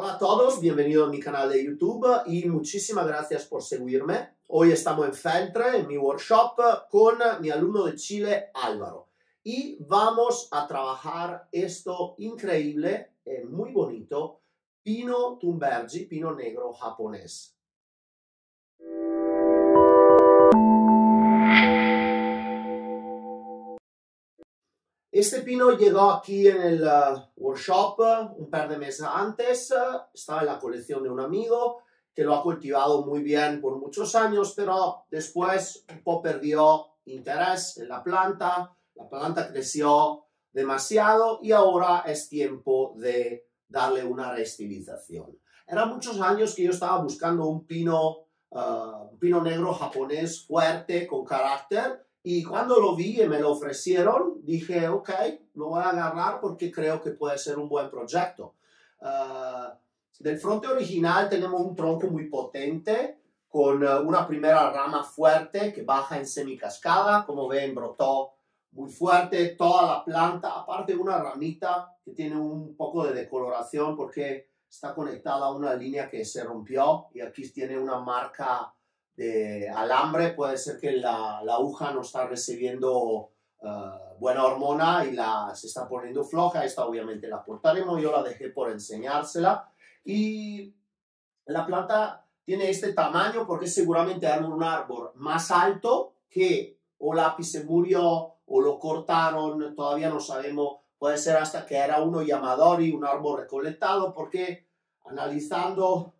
Hola a todos, bienvenido a mi canal de YouTube y muchísimas gracias por seguirme. Hoy estamos en Feltre, en mi workshop, con mi alumno de Chile, Álvaro. Y vamos a trabajar esto increíble, eh, muy bonito, Pino Tumbergi, pino negro japonés. Este pino llegó aquí en el uh, workshop un par de meses antes, estaba en la colección de un amigo que lo ha cultivado muy bien por muchos años, pero después un poco perdió interés en la planta, la planta creció demasiado y ahora es tiempo de darle una reestilización. Eran muchos años que yo estaba buscando un pino, uh, un pino negro japonés fuerte, con carácter, y cuando lo vi y me lo ofrecieron, dije, ok, lo voy a agarrar porque creo que puede ser un buen proyecto. Uh, del fronte original tenemos un tronco muy potente con uh, una primera rama fuerte que baja en semicascada, como ven, brotó muy fuerte toda la planta, aparte una ramita que tiene un poco de decoloración porque está conectada a una línea que se rompió y aquí tiene una marca de alambre, puede ser que la, la aguja no está recibiendo uh, buena hormona y la, se está poniendo floja. Esta obviamente la cortaremos, yo la dejé por enseñársela. Y la planta tiene este tamaño porque seguramente era un árbol más alto que o lápiz se murió o lo cortaron, todavía no sabemos, puede ser hasta que era uno llamadori, un árbol recolectado, porque analizando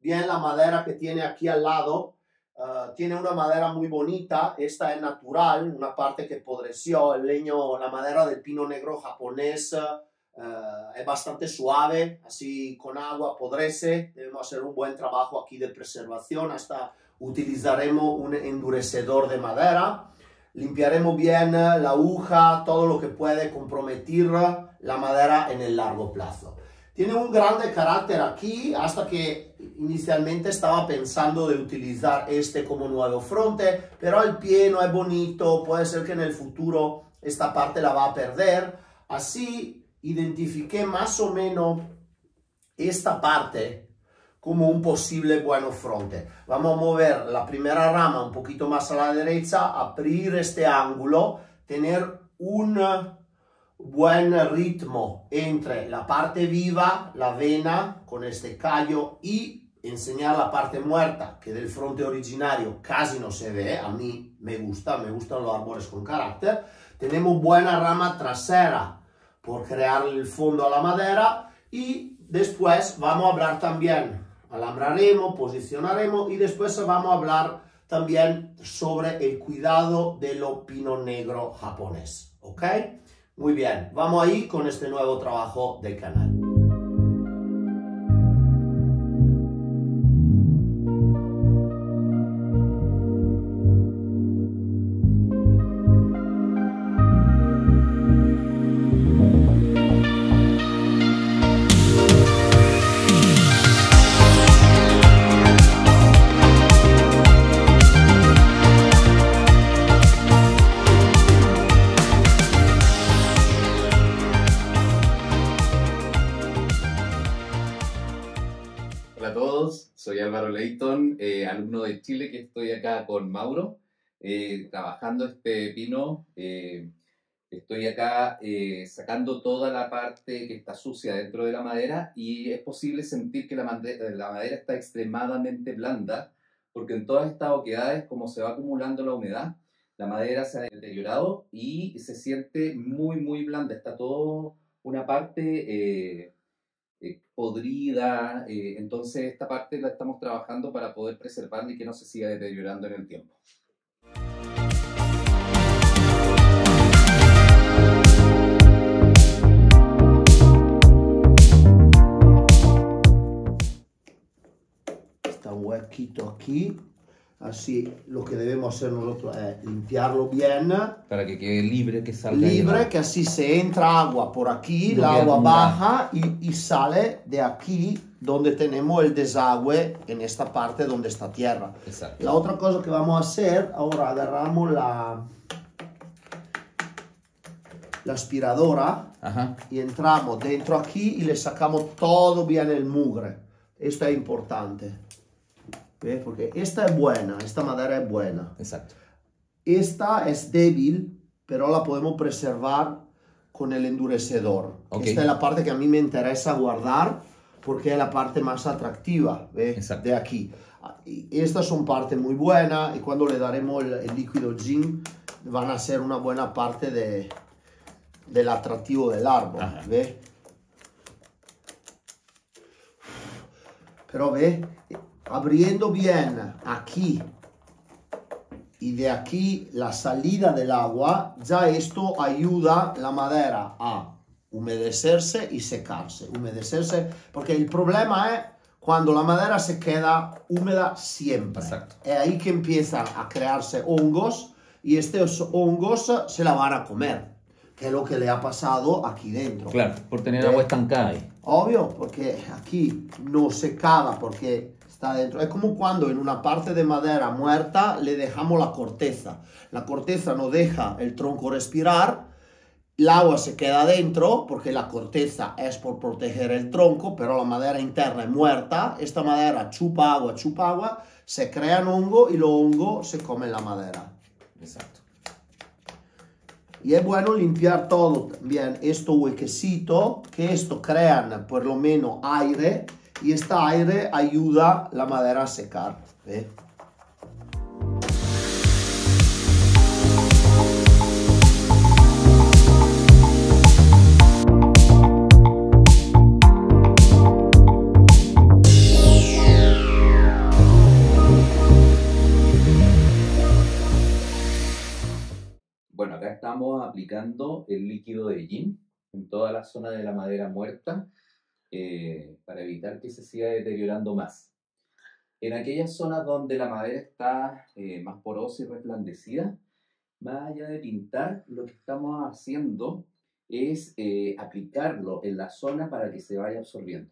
bien la madera que tiene aquí al lado, Ah, tiene una madera muy bonita, esta es natural, una parte que podreció, el leño, la madera del pino negro japonés uh, es bastante suave, así con agua podrece, debemos hacer un buen trabajo aquí de preservación, hasta utilizaremos un endurecedor de madera, limpiaremos bien la aguja, todo lo que puede comprometer la madera en el largo plazo. Tiene un grande carácter aquí hasta que inicialmente estaba pensando de utilizar este como nuevo fronte, pero el pie no es bonito, puede ser que en el futuro esta parte la va a perder. Así identifiqué más o menos esta parte como un posible bueno fronte. Vamos a mover la primera rama un poquito más a la derecha, abrir este ángulo, tener un buen ritmo entre la parte viva, la vena con este callo y enseñar la parte muerta que del fronte originario casi no se ve, a mí me gusta, me gustan los árboles con carácter. Tenemos buena rama trasera por crear el fondo a la madera y después vamos a hablar también, alambraremos, posicionaremos y después vamos a hablar también sobre el cuidado de lo pino negro japonés, ¿ok? Muy bien, vamos ahí con este nuevo trabajo del canal. Chile que estoy acá con Mauro, eh, trabajando este pino. Eh, estoy acá eh, sacando toda la parte que está sucia dentro de la madera y es posible sentir que la madera, la madera está extremadamente blanda porque en todas estas oquedades, como se va acumulando la humedad, la madera se ha deteriorado y se siente muy, muy blanda. Está todo una parte eh, podrida. Eh, entonces esta parte la estamos trabajando para poder preservarla y que no se siga deteriorando en el tiempo. Está huequito aquí Así lo que debemos hacer nosotros es limpiarlo bien. Para que quede libre, que salga. Libre, que así se entra agua por aquí, el agua baja y, y, sale de aquí donde tenemos el desagüe en esta parte donde está tierra. Exacto. La otra cosa que vamos a hacer, ahora agarramos la, la aspiradora Ajá. y entramos dentro aquí y le sacamos todo bien el mugre. Esto es importante. ¿Ves? Porque esta es buena, esta madera es buena. Exacto. Esta es débil, pero la podemos preservar con el endurecedor. Ok. Esta es la parte que a mí me interesa guardar porque es la parte más atractiva ¿ves? De aquí. Estas son partes muy buenas y cuando le daremos el, el líquido gin van a ser una buena parte de, del atractivo del árbol. ¿ves? Pero ve, abriendo bien aquí y de aquí la salida del agua, ya esto ayuda la madera a humedecerse y secarse. Humedecerse, porque el problema es cuando la madera se queda húmeda siempre. Exacto. Es ahí que empiezan a crearse hongos y estos hongos se la van a comer, que es lo que le ha pasado aquí dentro. Claro, por tener Eh, agua estancada ahí. Obvio, porque aquí no se cava porque está dentro. Es como cuando en una parte de madera muerta le dejamos la corteza. La corteza no deja el tronco respirar, el agua se queda dentro porque la corteza es por proteger el tronco, pero la madera interna es muerta. Esta madera chupa agua, chupa agua, se crean hongo y los hongos se comen la madera. Exacto. Y es bueno limpiar todo también, esto huequecito, que esto crean por lo menos aire y este aire ayuda la madera a secar. ¿ve? Bueno, acá estamos aplicando el líquido de gin en toda la zona de la madera muerta eh, para evitar que se siga deteriorando más. En aquellas zonas donde la madera está eh, más porosa y resplandecida, más allá de pintar, lo que estamos haciendo es eh, aplicarlo en la zona para que se vaya absorbiendo.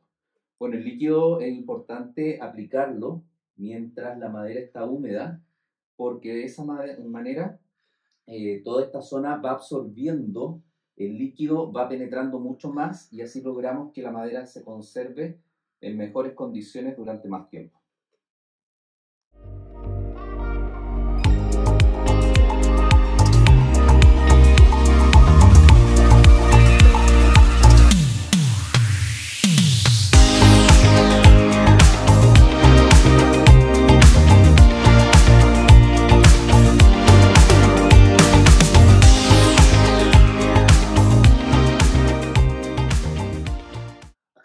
Con el líquido es importante aplicarlo mientras la madera está húmeda, porque de esa manera toda esta zona va absorbiendo el líquido, va penetrando mucho más y así logramos que la madera se conserve en mejores condiciones durante más tiempo.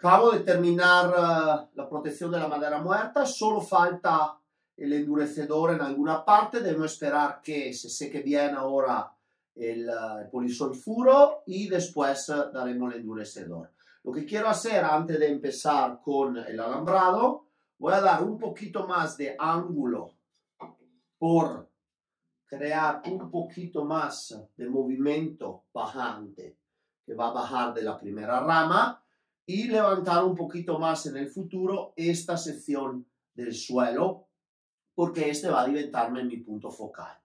Acabo de terminar eh, la protección de la madera muerta, solo falta el endurecedor en alguna parte, debemos esperar que se seque bien ahora el, eh, el polisulfuro y después eh, daremos el endurecedor. Lo que quiero hacer antes de empezar con el alambrado, voy a dar un poquito más de ángulo por crear un poquito más de movimiento bajante que va a bajar de la primera rama y levantar un poquito más en el futuro esta sección del suelo porque este va a diventarme mi punto focal.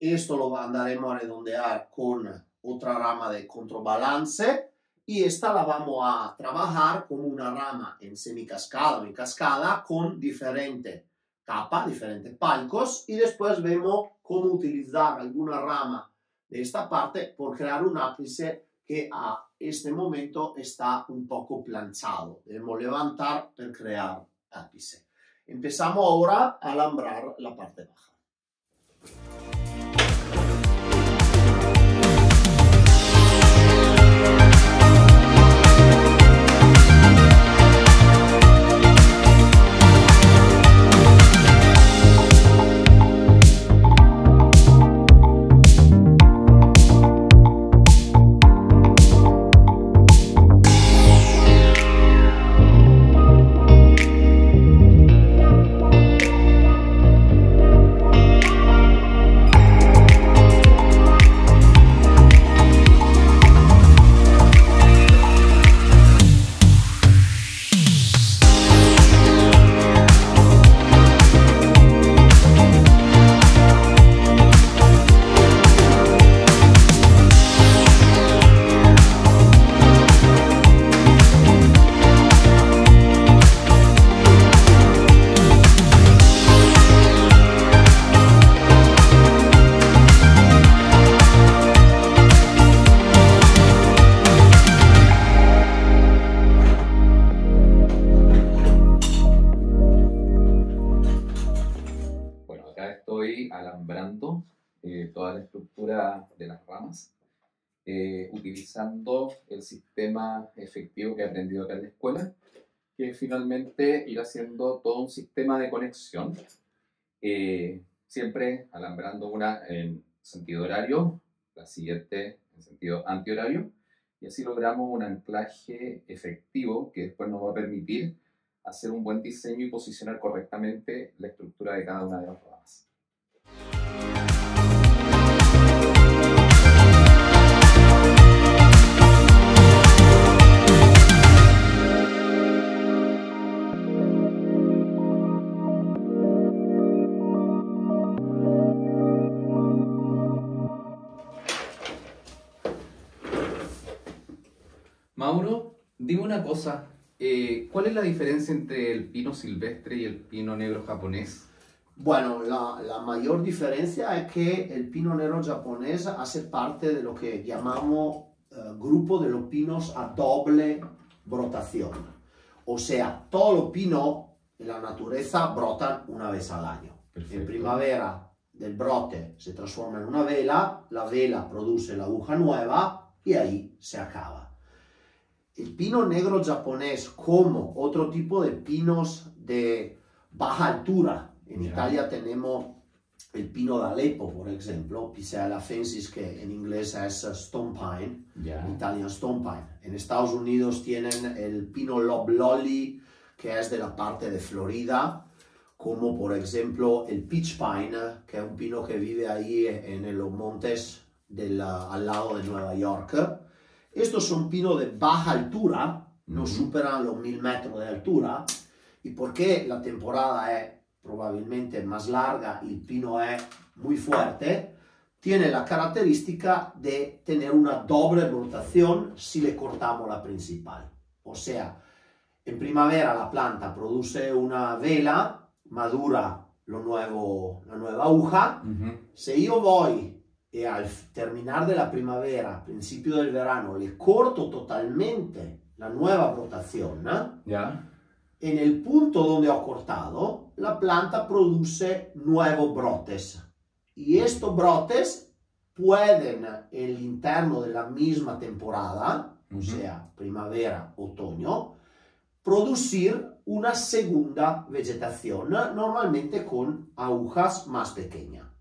Esto lo andaremos a redondear con otra rama de contrabalance y esta la vamos a trabajar como una rama en semicascada o en cascada con diferente capa, diferentes palcos y después vemos cómo utilizar alguna rama de esta parte por crear un ápice que a este momento está un poco planchado. Debemos levantar para crear ápice. Empezamos ahora a alambrar la parte baja. Eh, toda la estructura de las ramas, eh, utilizando el sistema efectivo que he aprendido acá en la escuela, que finalmente ir haciendo todo un sistema de conexión, eh, siempre alambrando una en sentido horario, la siguiente en sentido antihorario, y así logramos un anclaje efectivo que después nos va a permitir hacer un buen diseño y posicionar correctamente la estructura de cada una de las ramas. Una cosa, eh, ¿cuál es la diferencia entre el pino silvestre y el pino negro japonés? Bueno, la, la, mayor diferencia es que el pino negro japonés hace parte de lo que llamamos eh, grupo de los pinos a doble brotación. O sea, todos los pinos en la naturaleza brotan una vez al año. Perfecto. En primavera del brote se transforma en una vela, la vela produce la aguja nueva y ahí se acaba. El pino negro japonés, como otro tipo de pinos de baja altura, en. Italia tenemos el pino de Alepo, por ejemplo, Picea lafensis, que en inglés es stone pine, Ya. Italian stone pine. En Estados Unidos tienen el pino loblolly, que es de la parte de Florida, como por ejemplo el peach pine, que es un pino que vive ahí en los montes del, al lado de Nueva York. Estos son pinos de baja altura, no superan los mil metros de altura, y porque la temporada es probablemente más larga y el pino es muy fuerte, tiene la característica de tener una doble rotación si le cortamos la principal. O sea, en primavera la planta produce una vela, madura lo nuevo, la nueva aguja. Ujú. Se yo voy y al terminar de la primavera, principio del verano, le corto totalmente la nueva rotación, ¿no? Ya. en el punto donde ho cortado, la planta produce nuevos brotes. Y estos brotes pueden, en el interno de la misma temporada, o Ujú. sea, primavera, otoño, producir una segunda vegetación, normalmente con agujas más pequeñas.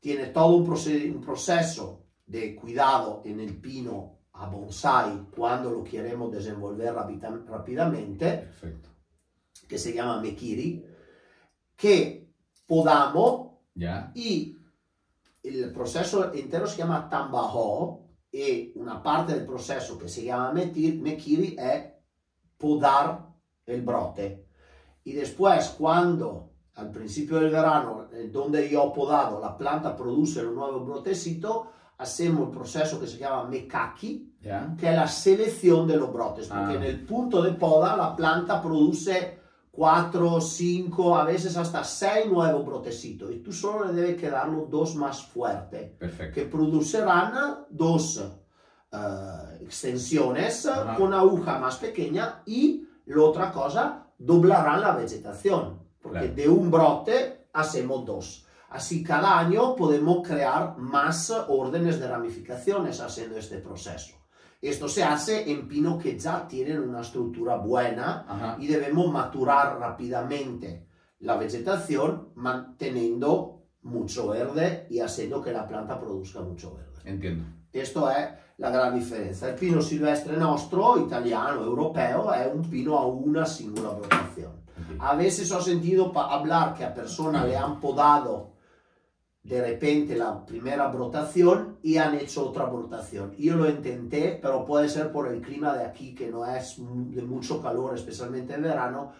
Tiene todo un, proce- un proceso de cuidado en el pino a bonsai cuando lo queremos desenvolver rapida- rápidamente Perfecto. que se llama Mekiri, que podamos Ya. y el proceso entero se llama Tambaho e una parte del processo che si chiama Mekiri è podar el brote. Y después, cuando al principio del verano, eh, donde yo ho podado, la planta produce un nuevo brotecito, hacemos el proceso que se llama Mekaki, que es la selección de los brotes, porque Ah. en el punto de poda la planta produce 4, 5, a veces hasta 6 nuevos brotecitos y tú solo le debes quedar los dos más fuertes, Perfecto. que produrán dos eh, extensiones Ajá. con aguja más pequeña y la otra cosa, doblarán la vegetación, porque Claro. de un brote hacemos dos. Así cada año podemos crear más órdenes de ramificaciones haciendo este proceso. Esto se hace en pino que ya tienen una estructura buena Ajá. y debemos maturar rápidamente la vegetación manteniendo mucho verde y haciendo que la planta produzca mucho verde. Entiendo. Esto è la gran differenza. Il pino silvestre nostro, italiano, europeo, è un pino a una singola brotación. A veces ho sentido hablar que a personas le han podado de repente la primera brotación y han hecho otra brotación. Yo lo intenté, pero puede ser por el clima de aquí que no es de mucho calor, especialmente en verano.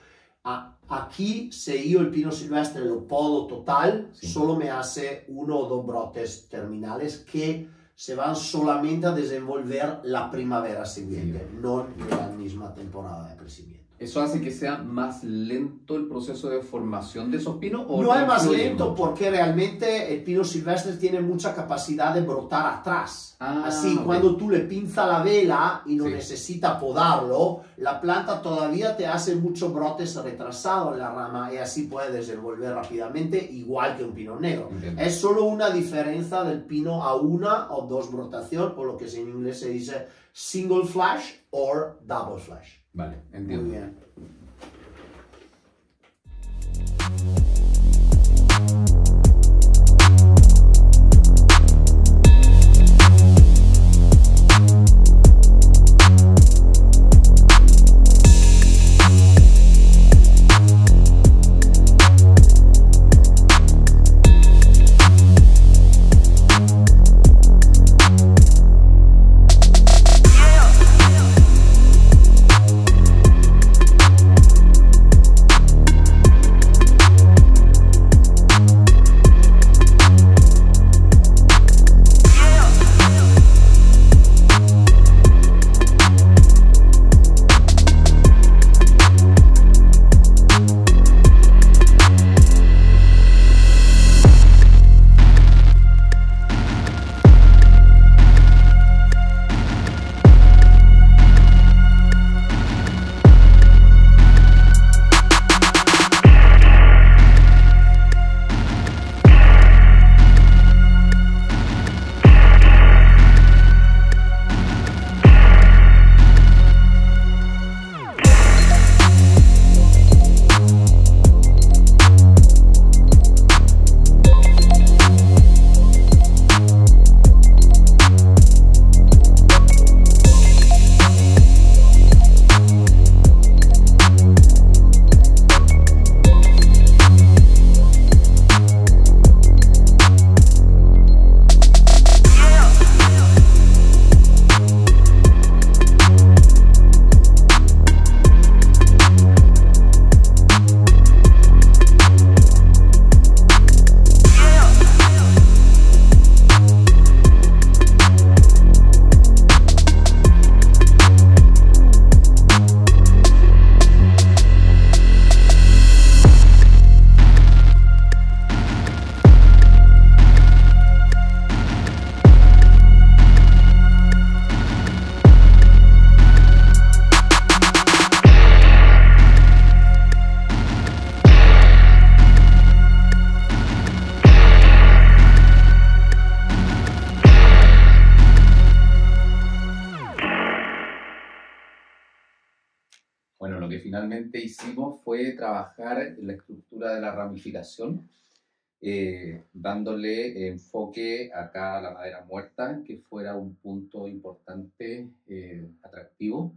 Aquí, si yo el pino silvestre lo podo total, Sí. solo me hace uno o dos brotes terminales que se van solamente a desenvolver la primavera siguiente, no en la misma temporada de crecimiento. ¿Eso hace que sea más lento el proceso de formación de esos pinos? ¿o No es más lento porque realmente el pino silvestre tiene mucha capacidad de brotar atrás. Ah, Así, cuando tú le pinzas la vela y no Sí. necesita podarlo, la planta todavía te hace muchos brotes retrasados en la rama y así puede desenvolver rápidamente, igual que un pino negro. Entiendo. Es solo una diferencia del pino a una o dos brotación, o lo que en inglés se dice single flash o double flash. Vale, Muy entiendo. bien. Finalmente hicimos fue trabajar en la estructura de la ramificación, eh, dándole enfoque acá a la madera muerta, que fuera un punto importante, eh, atractivo,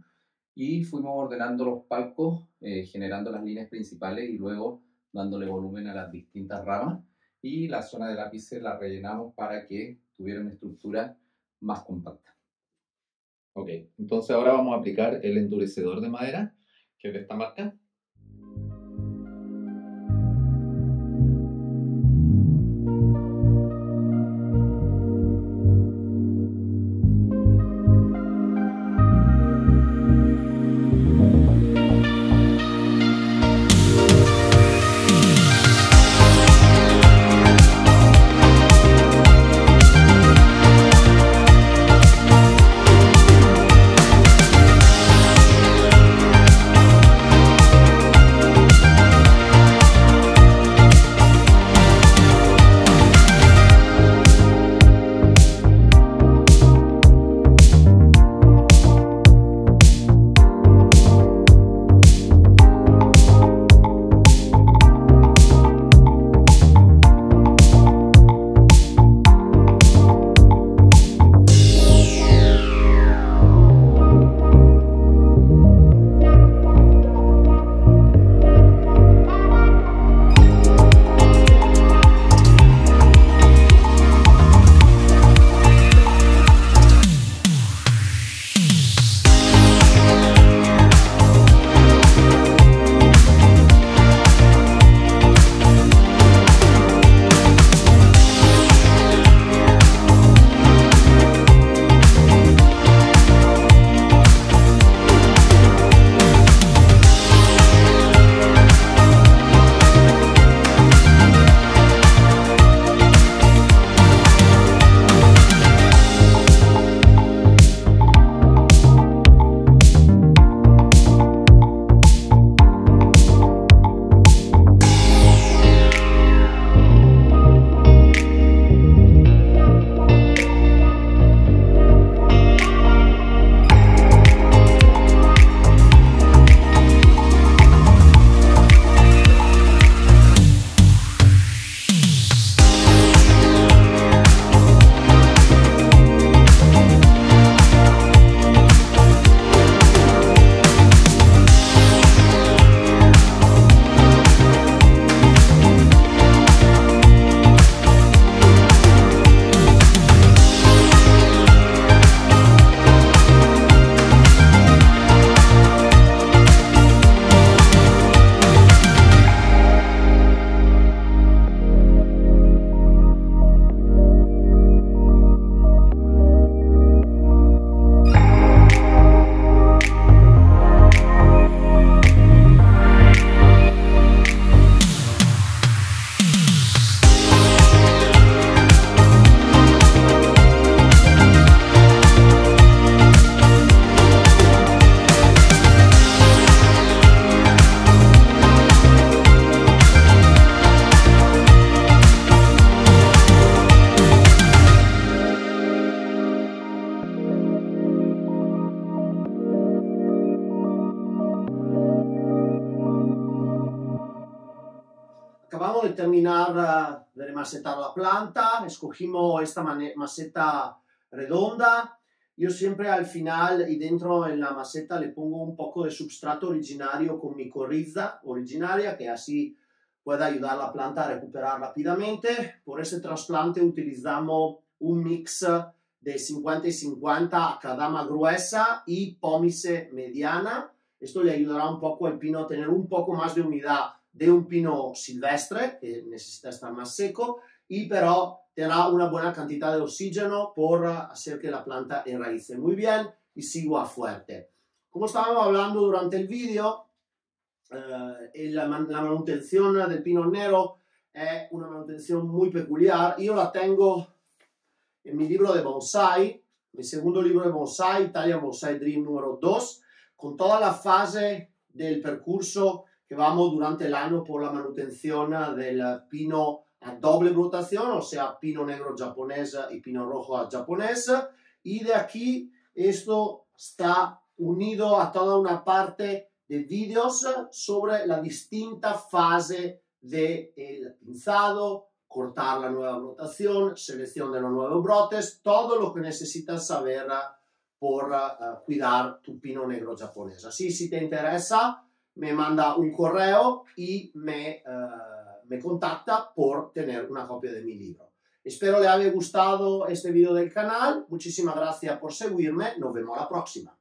y fuimos ordenando los palcos, eh, generando las líneas principales y luego dándole volumen a las distintas ramas, y la zona del ápice la rellenamos para que tuviera una estructura más compacta. Ok, entonces ahora vamos a aplicar el endurecedor de madera, que es de esta marca. Terminar de remacetar la planta, escogimos esta maceta redonda. Yo siempre al final y dentro en la maceta le pongo un poco de substrato originario con micorriza originaria que así puede ayudar a la planta a recuperar rápidamente. Por ese trasplante utilizamos un mix de 50 y 50 cadama gruesa y pómice mediana. Esto le ayudará un poco al pino a tener un poco más de humedad de un pino silvestre, que necesita estar más seco, y pero tendrá una buena cantidad de oxígeno por hacer que la planta enraíce muy bien y siga fuerte. Como estábamos hablando durante el vídeo, eh, la, la, manutención del pino negro es una manutención muy peculiar. Yo la tengo en mi libro de bonsai, mi segundo libro de bonsai, Italia Bonsai Dream número 2, con toda la fase del percurso que vamos durante el año por la manutención del pino a doble brotación, o sea, pino negro japonés y pino rojo japonés. Y de aquí esto está unido a toda una parte de vídeos sobre la distinta fase del de pinzado, cortar la nueva brotación, selección de los nuevos brotes, todo lo que necesitas saber por uh, cuidar tu pino negro japonés. Así, si te interesa, me manda un correo y me, uh, me contacta por tener una copia de mi libro. Espero le haya gustado este video del canal. Muchísimas gracias por seguirme. Nos vemos la próxima.